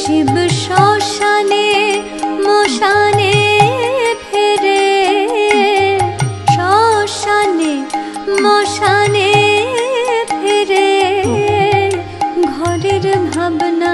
শিব শোষণে মশানে ফেরে। শোষণে মশানে ফেরে। ঘরের ভাবনা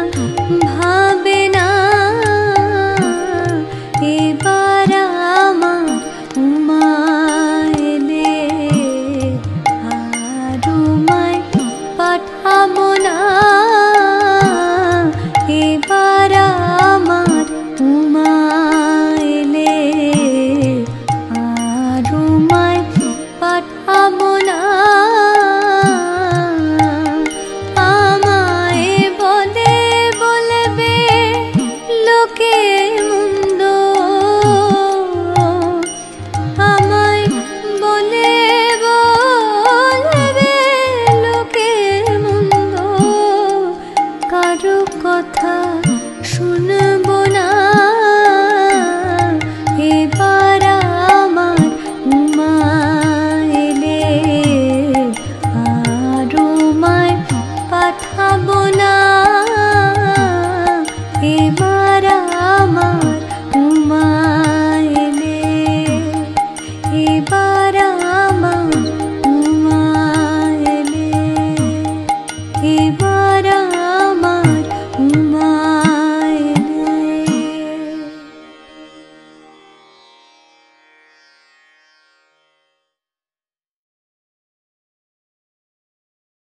আমনা